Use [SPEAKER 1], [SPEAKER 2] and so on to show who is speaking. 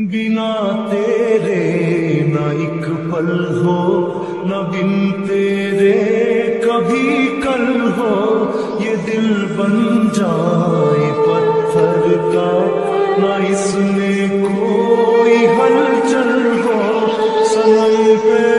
[SPEAKER 1] بنا تیرے نہ ایک پل ہو، نہ بن تیرے کبھی کل ہو۔ یہ دل بن جائے پتھر کا، نہ اس میں کوئی ہلچل ہو۔ سنم پہ